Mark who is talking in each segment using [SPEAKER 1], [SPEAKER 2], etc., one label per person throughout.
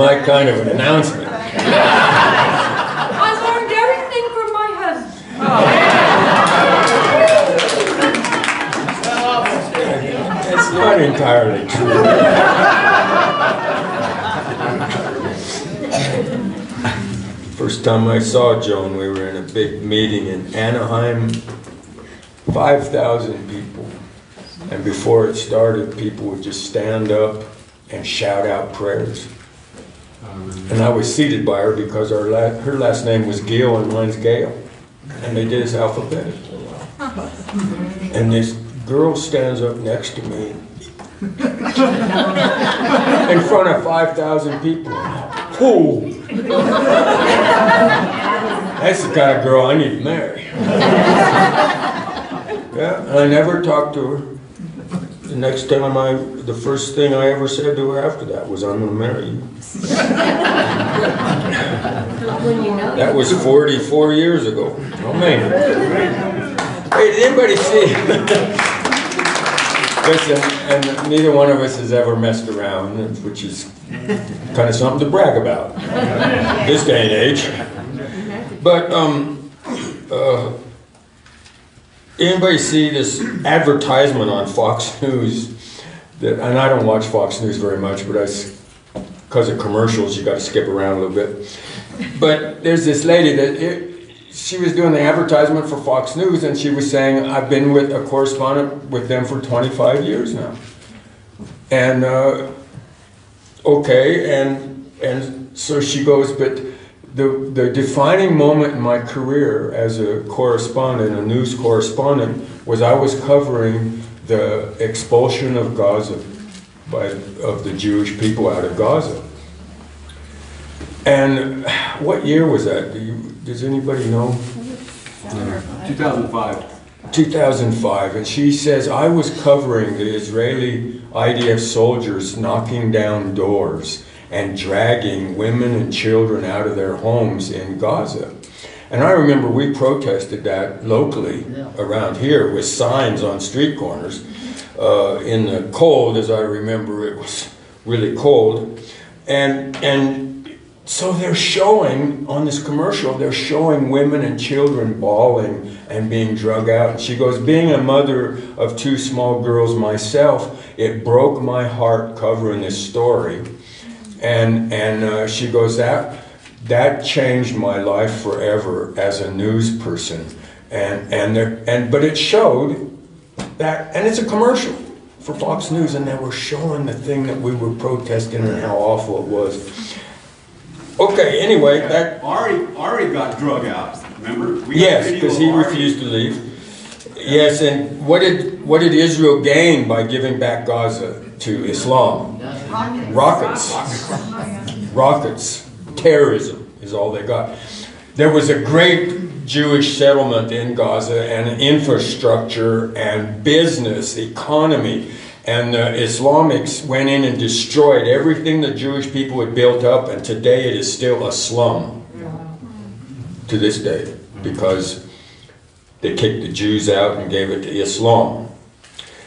[SPEAKER 1] my kind of an announcement.
[SPEAKER 2] I learned everything from my husband.
[SPEAKER 1] It's not entirely true. First time I saw Joan, we were in a big meeting in Anaheim, 5,000 people. And before it started, people would just stand up and shout out prayers. And I was seated by her because our la- her last name was Gill and mine's Gail. And they did this alphabetically. Uh-huh. And this girl stands up next to me in front of 5,000 people. Whoa! That's the kind of girl I need to marry. Yeah, and I never talked to her. The next time I, the first thing I ever said to her after that was, I'm gonna marry you.
[SPEAKER 2] When you know.
[SPEAKER 1] That was 44 years ago. Oh, man. Hey, did anybody see? Listen, and neither one of us has ever messed around, which is kind of something to brag about this day and age. But, um, uh, anybody see this advertisement on Fox News? That, and I don't watch Fox News very much, but I, because of commercials, you got to skip around a little bit. But there's this lady that it, she was doing the advertisement for Fox News, and she was saying, "I've been with a correspondent with them for 25 years now." And uh, okay, and and so she goes, but the the defining moment in my career as a correspondent, a news correspondent, was I was covering the expulsion of Gaza by of the Jewish people out of Gaza. And what year was that? Do you, does anybody know?
[SPEAKER 3] 2005.
[SPEAKER 1] 2005, and she says, I was covering the Israeli IDF soldiers knocking down doors and dragging women and children out of their homes in Gaza. And I remember we protested that locally around here with signs on street corners. Uh, in the cold, as I remember, it was really cold. And, and so they're showing on this commercial, they're showing women and children bawling and being drug out. And she goes, Being a mother of two small girls myself, it broke my heart covering this story. And, and uh, she goes, that, that changed my life forever as a news person. And, and, there, and, but it showed that, and it's a commercial for Fox News, and they were showing the thing that we were protesting and how awful it was. Okay, anyway, that,
[SPEAKER 3] Ari, Ari got drug out, remember? We
[SPEAKER 1] yes, because he
[SPEAKER 3] Ari.
[SPEAKER 1] refused to leave. Yes, and what did, what did Israel gain by giving back Gaza to Islam? Rockets. Rockets. Terrorism is all they got. There was a great Jewish settlement in Gaza and infrastructure and business, economy. And the Islamics went in and destroyed everything the Jewish people had built up, and today it is still a slum to this day because they kicked the Jews out and gave it to Islam.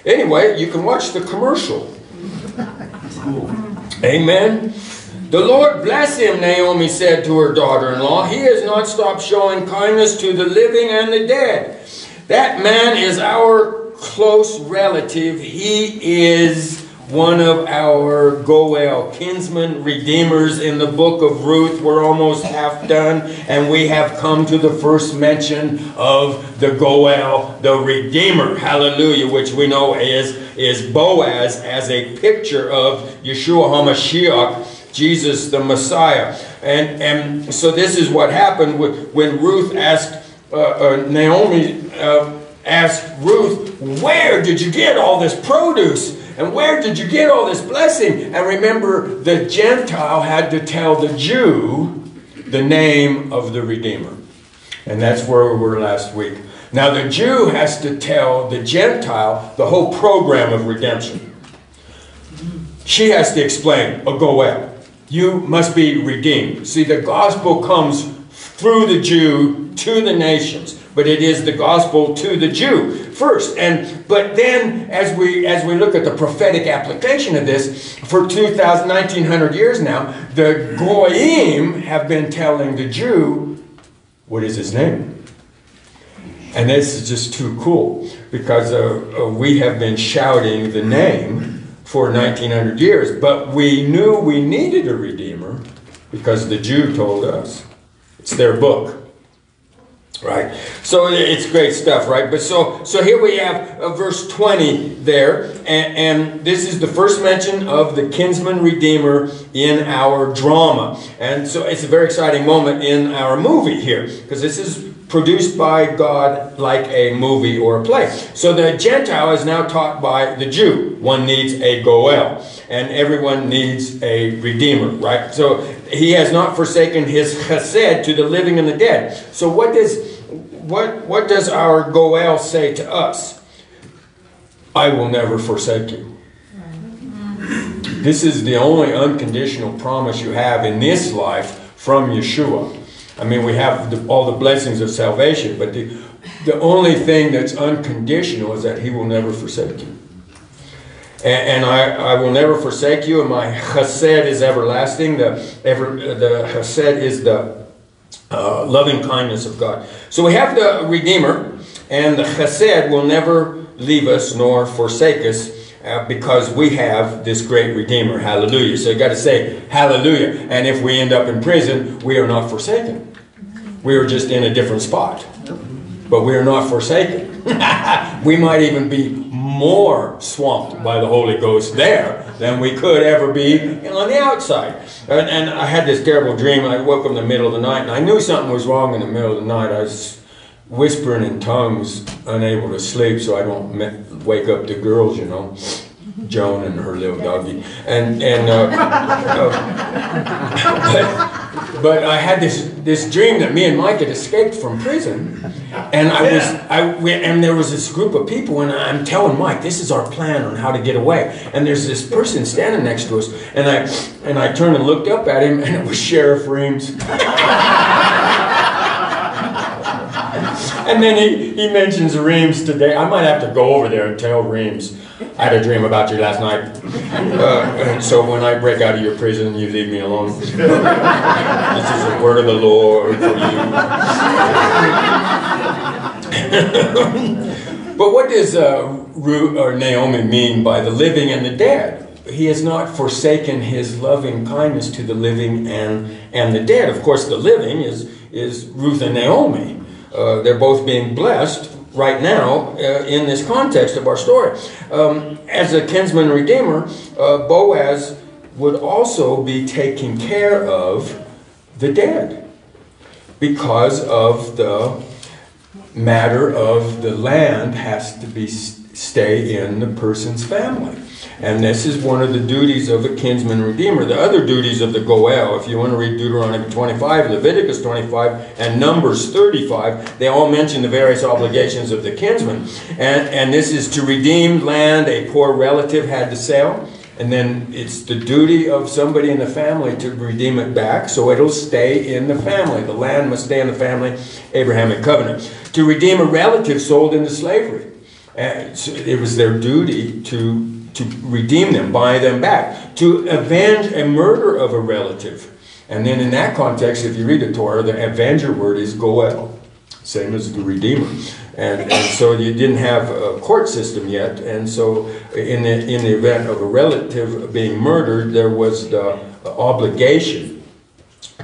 [SPEAKER 1] Anyway, you can watch the commercial. Amen. The Lord bless him, Naomi said to her daughter in law. He has not stopped showing kindness to the living and the dead. That man is our close relative. He is one of our Goel kinsmen redeemers in the book of Ruth. We're almost half done, and we have come to the first mention of the Goel, the redeemer. Hallelujah, which we know is, is Boaz as a picture of Yeshua HaMashiach, Jesus the Messiah. And, and so this is what happened when Ruth asked, uh, uh, Naomi uh, asked Ruth, Where did you get all this produce? And where did you get all this blessing? And remember, the Gentile had to tell the Jew the name of the Redeemer. And that's where we were last week. Now, the Jew has to tell the Gentile the whole program of redemption. She has to explain oh, a goel. You must be redeemed. See, the gospel comes through the Jew to the nations, but it is the gospel to the Jew first. And but then as we as we look at the prophetic application of this, for 2,000, 1900 years now, the Goyim have been telling the Jew, what is his name? And this is just too cool because uh, uh, we have been shouting the name for 1900 years, but we knew we needed a redeemer because the Jew told us. It's their book. Right? So it's great stuff, right? But so so here we have uh, verse 20 there, and, and this is the first mention of the kinsman redeemer in our drama. And so it's a very exciting moment in our movie here, because this is produced by God like a movie or a play. So the Gentile is now taught by the Jew. One needs a Goel, and everyone needs a Redeemer, right? So he has not forsaken his chesed to the living and the dead. So what does what what does our Goel say to us? I will never forsake you. This is the only unconditional promise you have in this life from Yeshua. I mean, we have the, all the blessings of salvation, but the, the only thing that's unconditional is that He will never forsake you. And, and I, I will never forsake you, and my chesed is everlasting. The, ever, the chesed is the uh, loving kindness of God. So we have the Redeemer, and the chesed will never leave us nor forsake us. Uh, because we have this great Redeemer. Hallelujah. So you got to say hallelujah. And if we end up in prison, we are not forsaken. We are just in a different spot. But we are not forsaken. we might even be more swamped by the Holy Ghost there than we could ever be on the outside. And, and I had this terrible dream. I woke up in the middle of the night and I knew something was wrong in the middle of the night. I was whispering in tongues, unable to sleep, so I don't wake up the girls, you know, Joan and her little doggy, and and uh, uh, but, I had this this dream that me and Mike had escaped from prison, and I was I we, and there was this group of people, and I'm telling Mike, this is our plan on how to get away, and there's this person standing next to us, and I and I turned and looked up at him, and it was Sheriff Reams. And then he, he mentions Reams today. I might have to go over there and tell Reams, I had a dream about you last night. Uh, so when I break out of your prison, you leave me alone. this is the word of the Lord for you. but what does uh, Ruth or Naomi mean by the living and the dead? He has not forsaken his loving kindness to the living and, and the dead. Of course, the living is, is Ruth and Naomi. Uh, they're both being blessed right now uh, in this context of our story. Um, as a kinsman redeemer, uh, Boaz would also be taking care of the dead because of the matter of the land has to be stay in the person's family. And this is one of the duties of a kinsman redeemer. The other duties of the Goel, if you want to read Deuteronomy 25, Leviticus 25, and Numbers 35, they all mention the various obligations of the kinsman. And, and this is to redeem land a poor relative had to sell. And then it's the duty of somebody in the family to redeem it back so it'll stay in the family. The land must stay in the family, Abrahamic covenant. To redeem a relative sold into slavery. And it was their duty to to redeem them, buy them back, to avenge a murder of a relative. And then in that context, if you read the Torah, the avenger word is goel, same as the redeemer. And, and so you didn't have a court system yet. And so in the, in the event of a relative being murdered, there was the obligation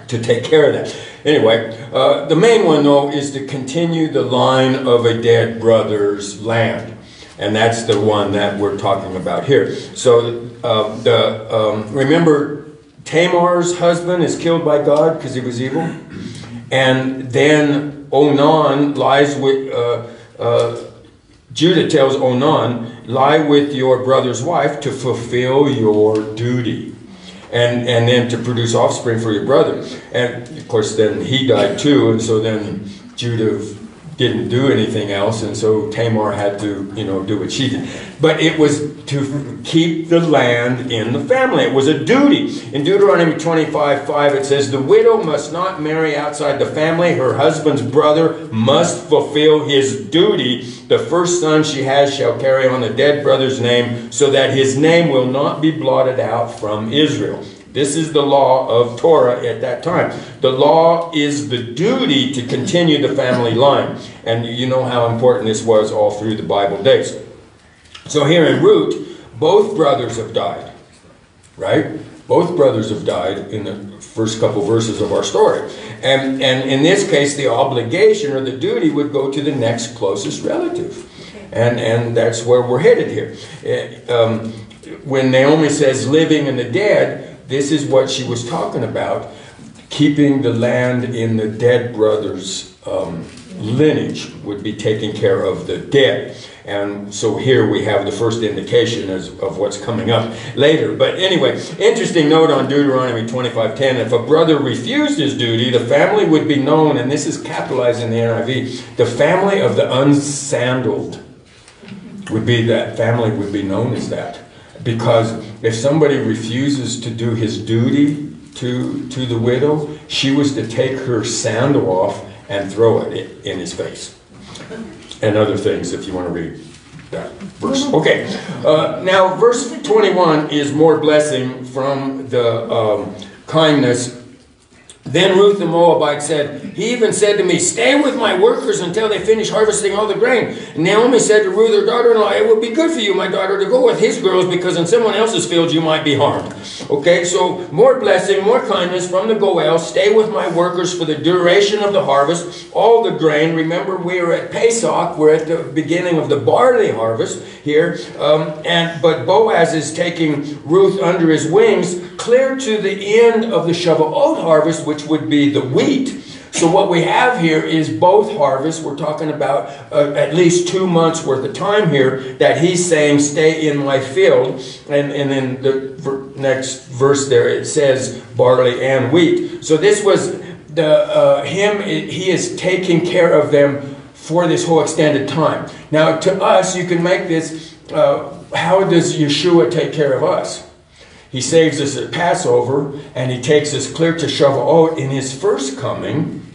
[SPEAKER 1] to take care of that. Anyway, uh, the main one though is to continue the line of a dead brother's land. And that's the one that we're talking about here. So uh, the um, remember Tamar's husband is killed by God because he was evil, and then Onan lies with uh, uh, Judah tells Onan, lie with your brother's wife to fulfill your duty. And, and then to produce offspring for your brother. And of course, then he died too, and so then Judah didn't do anything else, and so Tamar had to, you know, do what she did. But it was to keep the land in the family. It was a duty. In Deuteronomy 25 5, it says, The widow must not marry outside the family. Her husband's brother must fulfill his duty. The first son she has shall carry on the dead brother's name, so that his name will not be blotted out from Israel. This is the law of Torah at that time. The law is the duty to continue the family line. And you know how important this was all through the Bible days. So here in Ruth, both brothers have died. Right? Both brothers have died in the first couple verses of our story. And, and in this case, the obligation or the duty would go to the next closest relative. And, and that's where we're headed here. Eh, um, when Naomi says living and the dead, this is what she was talking about keeping the land in the dead brother's um, lineage would be taking care of the dead. And so here we have the first indication as, of what's coming up later. But anyway, interesting note on Deuteronomy 25.10. If a brother refused his duty, the family would be known, and this is capitalized in the NIV, the family of the unsandaled would be that family would be known as that. Because if somebody refuses to do his duty to, to the widow, she was to take her sandal off and throw it in his face. And other things, if you want to read that verse. Okay, uh, now verse 21 is more blessing from the um, kindness then Ruth the Moabite said, He even said to me, Stay with my workers until they finish harvesting all the grain. And Naomi said to Ruth, her daughter in law, It would be good for you, my daughter, to go with his girls because in someone else's fields you might be harmed. Okay, so more blessing, more kindness from the Goel. Stay with my workers for the duration of the harvest, all the grain. Remember, we are at Pesach, we're at the beginning of the barley harvest here. Um, and But Boaz is taking Ruth under his wings clear to the end of the Shavuot harvest, which would be the wheat. So what we have here is both harvests. We're talking about uh, at least two months worth of time here that he's saying, stay in my field. And, and then the next verse there, it says barley and wheat. So this was the uh, him, he is taking care of them for this whole extended time. Now to us, you can make this, uh, how does Yeshua take care of us? He saves us at Passover, and he takes us clear to Shavuot. In his first coming,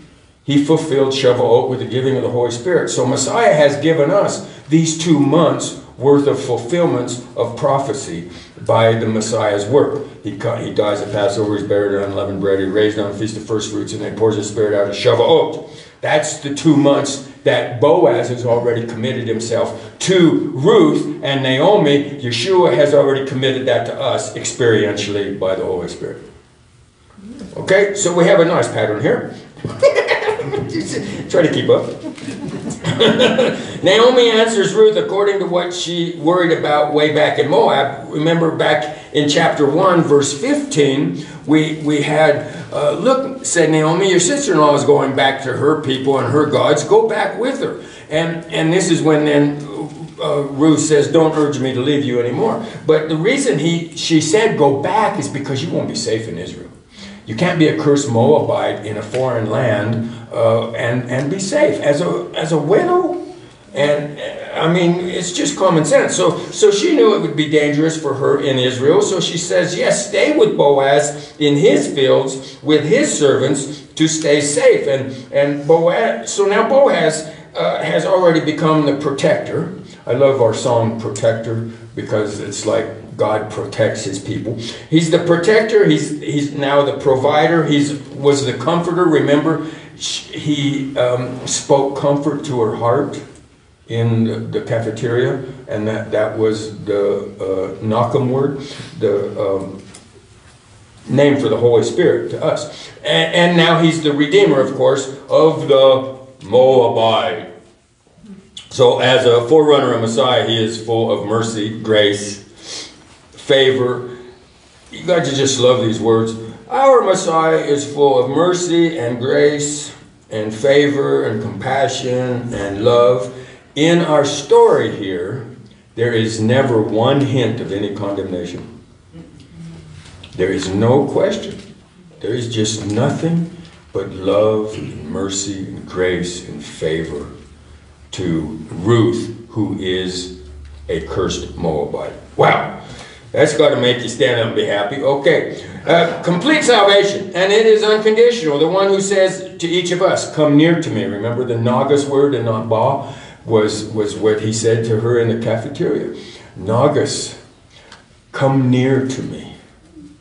[SPEAKER 1] he fulfilled Shavuot with the giving of the Holy Spirit. So Messiah has given us these two months worth of fulfillments of prophecy by the Messiah's work. He, he dies at Passover, he's buried on unleavened bread, he raised on the Feast of First Fruits, and then pours his Spirit out at Shavuot. That's the two months that Boaz has already committed himself to Ruth and Naomi. Yeshua has already committed that to us experientially by the Holy Spirit. Okay, so we have a nice pattern here. Try to keep up. Naomi answers Ruth according to what she worried about way back in Moab. Remember back in chapter 1, verse 15, we, we had, uh, look, said Naomi, your sister-in-law is going back to her people and her gods. Go back with her. And, and this is when then uh, Ruth says, don't urge me to leave you anymore. But the reason he, she said go back is because you won't be safe in Israel. You can't be a cursed Moabite in a foreign land uh, and, and be safe. As a, as a widow, and I mean, it's just common sense. So, so she knew it would be dangerous for her in Israel. So she says, yes, stay with Boaz in his fields with his servants to stay safe. And, and Boaz, so now Boaz uh, has already become the protector. I love our song, Protector, because it's like God protects his people. He's the protector. He's, he's now the provider. He was the comforter. Remember, he um, spoke comfort to her heart in the cafeteria, and that, that was the uh, Nachum word, the um, name for the Holy Spirit to us. And, and, now he's the Redeemer, of course, of the Moabite. So as a forerunner of Messiah, he is full of mercy, grace, favor. You guys just love these words. Our Messiah is full of mercy and grace and favor and compassion and love in our story here, there is never one hint of any condemnation. There is no question. There is just nothing but love and mercy and grace and favor to Ruth, who is a cursed Moabite. Wow, that's got to make you stand up and be happy. Okay, uh, complete salvation, and it is unconditional. The one who says to each of us, "Come near to me." Remember the Nagas word and not Ba was was what he said to her in the cafeteria. Nagas, come near to me.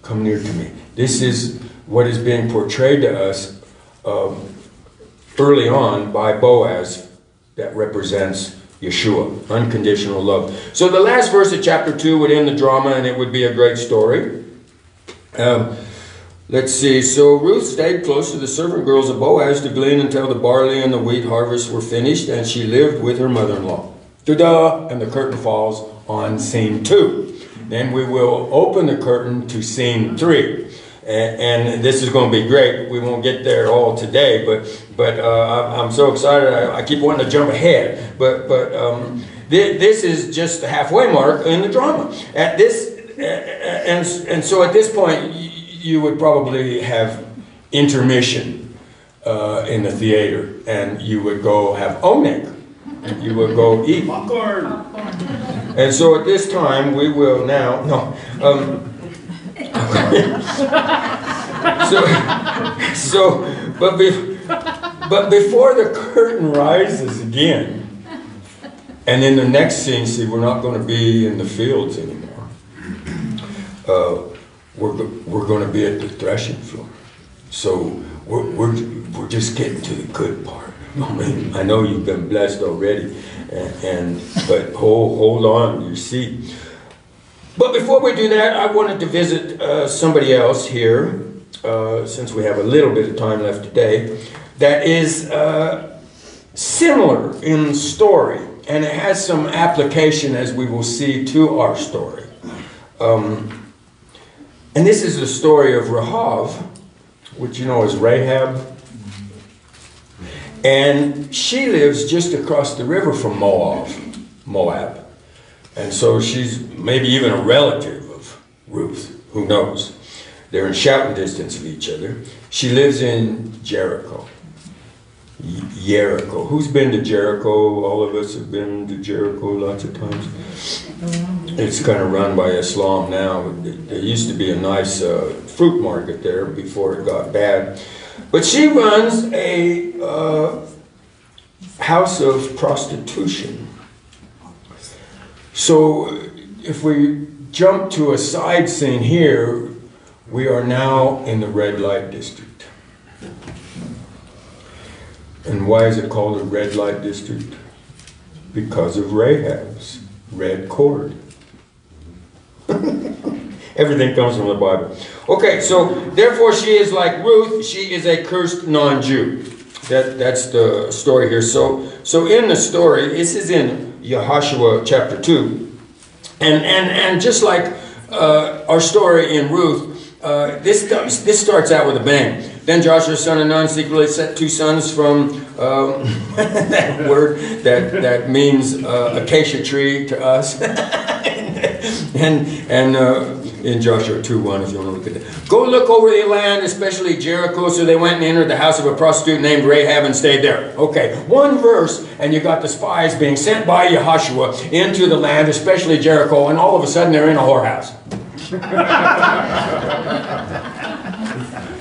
[SPEAKER 1] Come near to me. This is what is being portrayed to us um, early on by Boaz that represents Yeshua, unconditional love. So the last verse of chapter 2 would end the drama and it would be a great story. Um, let's see. So Ruth stayed close to the servant girls of Boaz to glean until the barley and the wheat harvest were finished, and she lived with her mother in law. Ta-da! And the curtain falls on scene 2. Then we will open the curtain to scene 3 and, this is going to be great. We won't get there all today, but but uh, I'm so excited. I, I, keep wanting to jump ahead, but but um, th this is just the halfway mark in the drama. At this, and and so at this point, you would probably have intermission uh, in the theater, and you would go have oneg. You would go eat
[SPEAKER 3] popcorn.
[SPEAKER 1] And so at this time, we will now no. Um, so, so, but, be, but before the curtain rises again, and in the next scene, see, we're not going to be in the fields anymore. Uh, we're, we're going to be at the threshing floor. So we're, we're, we're just getting to the good part. I mean, I know you've been blessed already, and, and but hold, hold on to your seat. But before we do that, I wanted to visit uh, somebody else here, uh, since we have a little bit of time left today, that is uh, similar in story, and it has some application, as we will see, to our story. Um, and this is the story of Rahav, which you know is Rahab. And she lives just across the river from Moab. Moab. And so she's maybe even a relative of Ruth. Who knows? They're in shouting distance of each other. She lives in Jericho. Jericho. Who's been to Jericho? All of us have been to Jericho lots of times. It's kind of run by Islam now. There used to be a nice uh, fruit market there before it got bad. But she runs a uh, house of prostitution. So if we jump to a side scene here, we are now in the red light district. And why is it called a red light district? Because of Rahab's red cord. Everything comes from the Bible. Okay, so therefore she is like Ruth, she is a cursed non-Jew. That, that's the story here. So, so in the story, this is in Yahashua chapter 2. And, and, and just like uh, our story in Ruth, uh, this, comes, this starts out with a bang. Then Joshua, son of Nun, secretly set two sons from um, that word that, that means uh, acacia tree to us. and and uh, in Joshua 2 1, if you want to look at that. Go look over the land, especially Jericho. So they went and entered the house of a prostitute named Rahab and stayed there. Okay, one verse, and you got the spies being sent by Yehoshua into the land, especially Jericho, and all of a sudden they're in a whorehouse.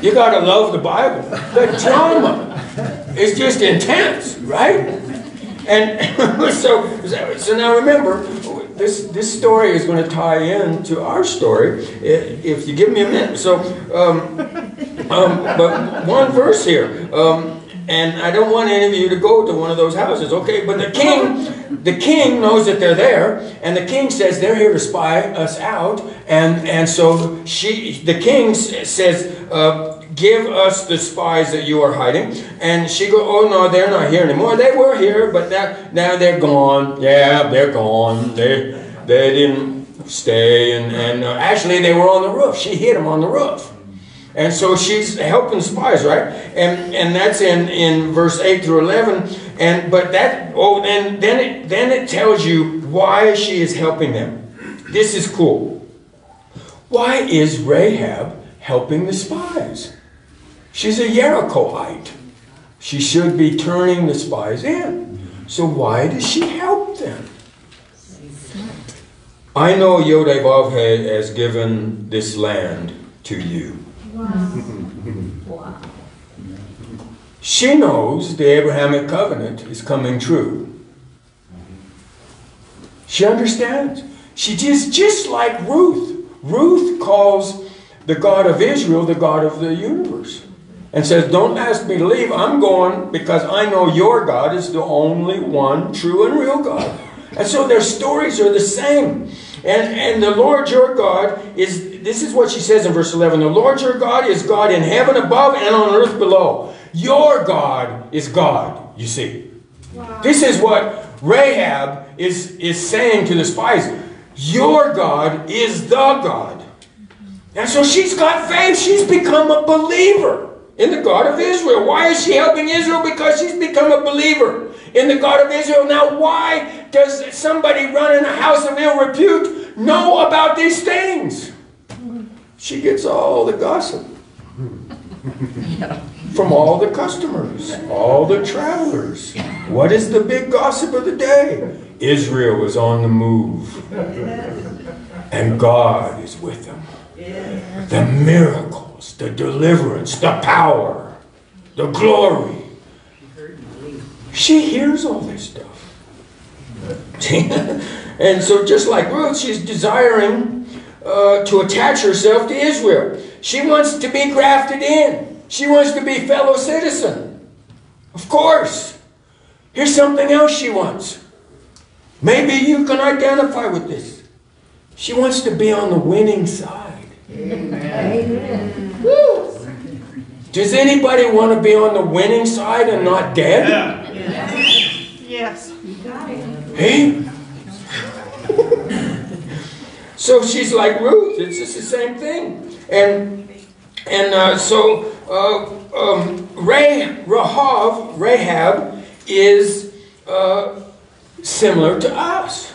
[SPEAKER 1] you got to love the Bible. The drama is just intense, right? And so, so now remember, this, this story is going to tie in to our story if you give me a minute. So, um, um, but one verse here. Um, and I don't want any of you to go to one of those houses, okay? But the king, the king knows that they're there, and the king says they're here to spy us out, and and so she, the king says, uh, give us the spies that you are hiding. And she go, oh no, they're not here anymore. They were here, but now, now they're gone. Yeah, they're gone. They, they didn't stay. And, and uh, actually, they were on the roof. She hid them on the roof. And so she's helping spies, right? And and that's in, in verse 8 through 11. And but that oh and then it then it tells you why she is helping them. This is cool. Why is Rahab helping the spies? She's a Jerichoite. She should be turning the spies in. So why does she help them? I know Yodevav has given this land to you. She knows the Abrahamic covenant is coming true. She understands. She just just like Ruth. Ruth calls the God of Israel the God of the universe. And says, Don't ask me to leave. I'm going because I know your God is the only one true and real God. And so their stories are the same. And, and the Lord your God is, this is what she says in verse 11 The Lord your God is God in heaven above and on earth below. Your God is God, you see. This is what Rahab is, is saying to the spies. Your God is the God. And so she's got faith. She's become a believer in the God of Israel. Why is she helping Israel? Because she's become a believer in the God of Israel. Now, why does somebody running a house of ill repute know about these things? She gets all the gossip from all the customers, all the travelers. What is the big gossip of the day? Israel was on the move, and God is with them. The miracles, the deliverance, the power, the glory. She hears all this stuff. and so, just like Ruth, she's desiring uh, to attach herself to Israel. She wants to be grafted in. She wants to be fellow citizen. Of course. Here's something else she wants. Maybe you can identify with this. She wants to be on the winning side. Amen. Woo. Does anybody want to be on the winning side and not dead?
[SPEAKER 4] Yes. You got it.
[SPEAKER 1] Hey? so she's like Ruth. It's just the same thing. And and uh, so uh, um, Ray, Rahav, Rahab is uh, similar to us.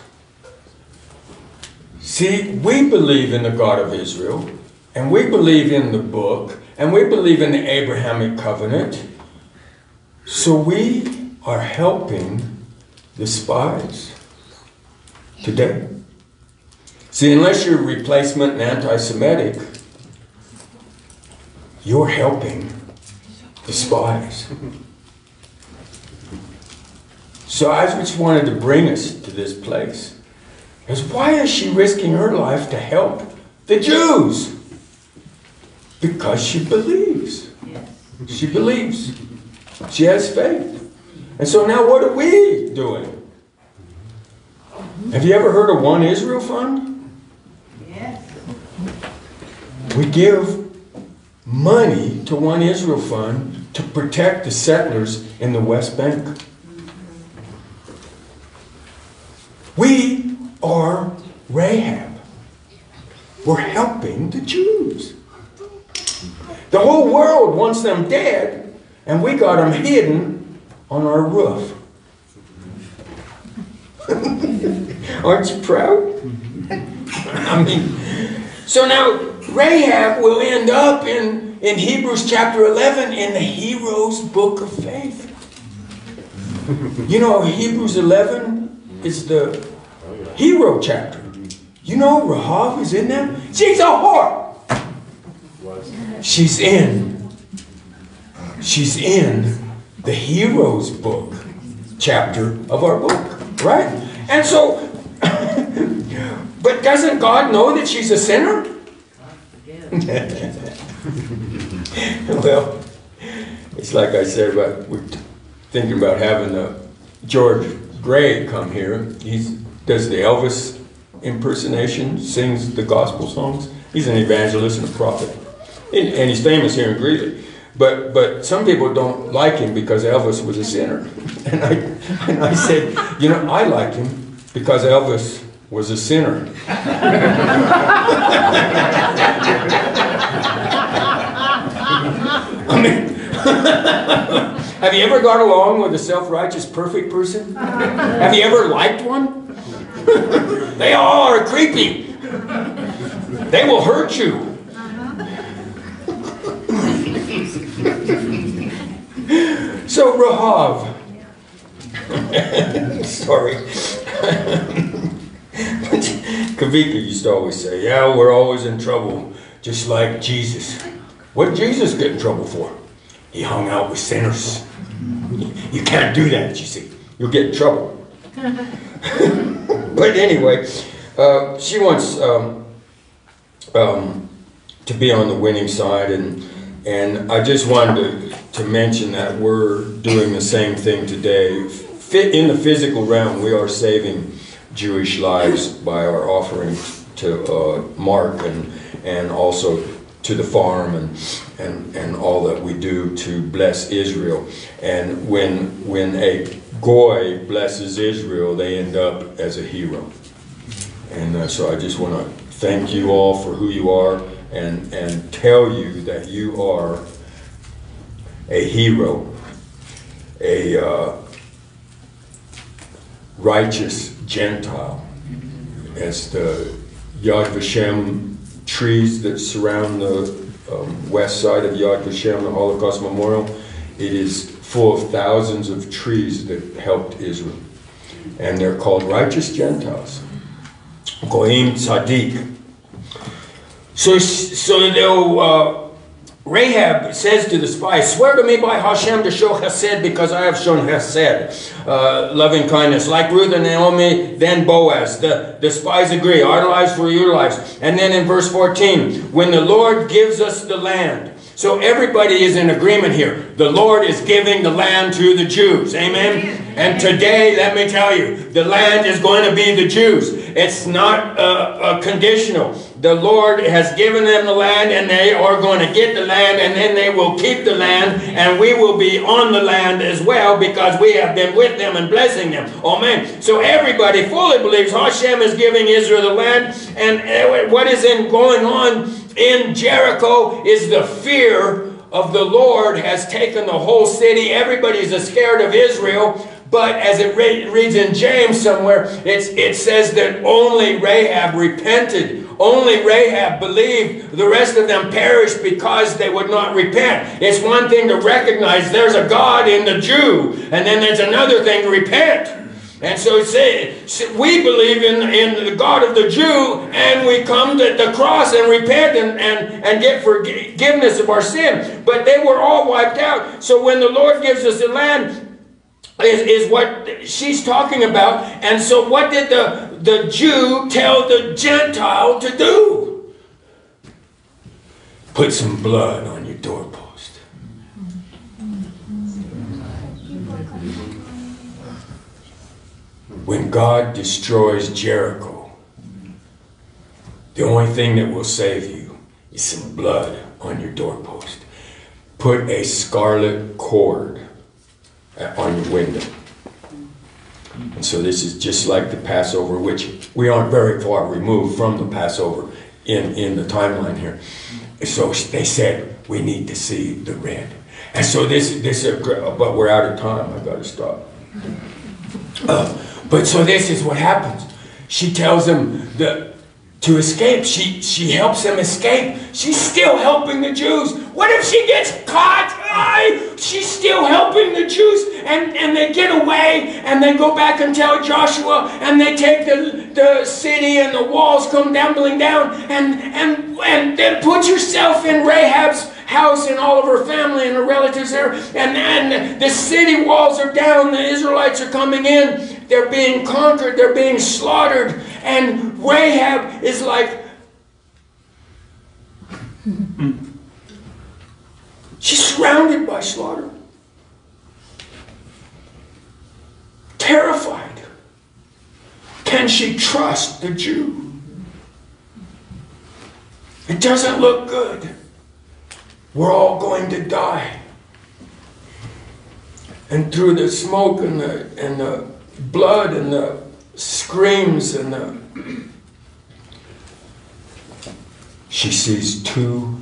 [SPEAKER 1] See, we believe in the God of Israel, and we believe in the book, and we believe in the Abrahamic covenant. So we are helping the spies today. See, unless you're replacement and anti Semitic, you're helping the spies. So I just wanted to bring us to this place. Is why is she risking her life to help the Jews? Because she believes. She believes. She has faith. And so now what are we doing? Have you ever heard of One Israel Fund?
[SPEAKER 4] Yes.
[SPEAKER 1] We give money to One Israel Fund to protect the settlers in the West Bank. We are Rahab. We're helping the Jews. The whole world wants them dead, and we got them hidden on our roof. Aren't you proud? I mean, so now Rahab will end up in, in Hebrews chapter 11 in the hero's book of faith. You know, Hebrews 11 is the hero chapter. You know, Rahab is in there. She's a whore. She's in. She's in the hero's book chapter of our book, right? And so, but doesn't God know that she's a sinner? well, it's like I said about we're thinking about having uh, George Gray come here. He does the Elvis impersonation, sings the gospel songs. He's an evangelist and a prophet, and, and he's famous here in Greeley. But but some people don't like him because Elvis was a sinner, and I and I said, you know, I like him because Elvis was a sinner. I mean, have you ever got along with a self-righteous, perfect person? Have you ever liked one? they all are creepy. They will hurt you. So Rahav, Sorry. Kavika used to always say, Yeah, we're always in trouble, just like Jesus. What did Jesus get in trouble for? He hung out with sinners. You can't do that, you see. You'll get in trouble. but anyway, uh, she wants um, um, to be on the winning side, and and I just wanted to, to mention that we're doing the same thing today. Fit in the physical realm, we are saving Jewish lives by our offering to uh, Mark and and also to the farm and, and, and all that we do to bless Israel. And when, when a Goy blesses Israel, they end up as a hero. And uh, so I just want to thank you all for who you are and, and tell you that you are a hero, a uh, righteous Gentile, as the Yad Vashem trees that surround the um, west side of Yad Vashem, the Holocaust Memorial. It is full of thousands of trees that helped Israel. And they're called righteous Gentiles. Goim Tzaddik. So, so uh, Rahab says to the spies, Swear to me by Hashem to show chesed because I have shown chesed, uh, loving kindness. Like Ruth and Naomi, then Boaz. The, the spies agree. Our lives were your lives. And then in verse 14, when the Lord gives us the land. So everybody is in agreement here. The Lord is giving the land to the Jews. Amen? And today, let me tell you, the land is going to be the Jews. It's not uh, conditional. The Lord has given them the land and they are going to get the land and then they will keep the land and we will be on the land as well because we have been with them and blessing them. Amen. So everybody fully believes Hashem is giving Israel the land and uh, what is in going on in Jericho is the fear of the Lord has taken the whole city. Everybody's scared of Israel. But as it reads in James somewhere, it says that only Rahab repented only Rahab believed, the rest of them perished because they would not repent. It's one thing to recognize there's a God in the Jew, and then there's another thing to repent. And so say, we believe in, in the God of the Jew, and we come to the cross and repent and, and, and get forgiveness of our sin. But they were all wiped out. So when the Lord gives us the land, is, is what she's talking about. And so what did the, the Jew tell the Gentile to do? Put some blood on your doorpost. When God destroys Jericho, the only thing that will save you is some blood on your doorpost. Put a scarlet cord uh, on your window. And so this is just like the Passover, which we aren't very far removed from the Passover in, in the timeline here. So they said, we need to see the red. And so this, this is, but we're out of time. I've got to stop. Uh, but so this is what happens. She tells him that to escape. She, she helps him escape. She's still helping the Jews. What if she gets caught? She's still helping the Jews. And, and they get away and they go back and tell Joshua and they take the, the city and the walls come tumbling down. And, and, and then put yourself in Rahab's house and all of her family and her relatives there. And, and the city walls are down. The Israelites are coming in. They're being conquered, they're being slaughtered. And Rahab is like, she's surrounded by slaughter. Terrified. Can she trust the Jew? It doesn't look good. We're all going to die. And through the smoke and the, and the blood and the screams and the. She sees two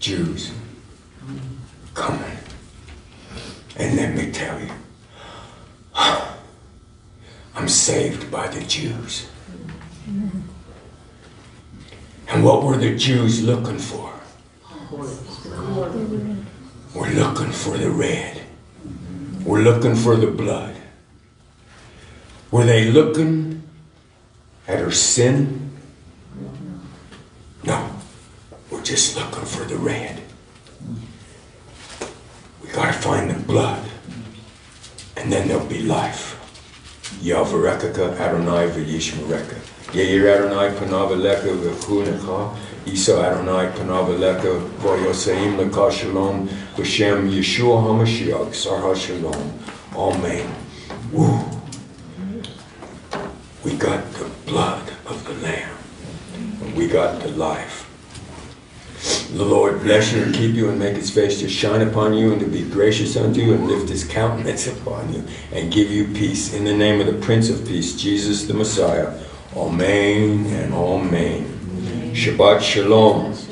[SPEAKER 1] Jews coming. And let me tell you, I'm saved by the Jews. And what were the Jews looking for? We're looking for the red. We're looking for the blood. Were they looking at her sin? No. We're just looking for the red. We gotta find the blood. And then there'll be life. Yahvarekaka Adonai v'yishmareka. Yeir Adonai panavaleka v'chunecha. Isa Adonai panavaleka v'yoseim leka shalom. Yeshua HaMashiach Shalom. Amen. Woo. We got the blood of the Lamb. And we got the life. The Lord bless you and keep you and make his face to shine upon you and to be gracious unto you and lift his countenance upon you and give you peace. In the name of the Prince of Peace, Jesus the Messiah. Amen and amen. Shabbat Shalom.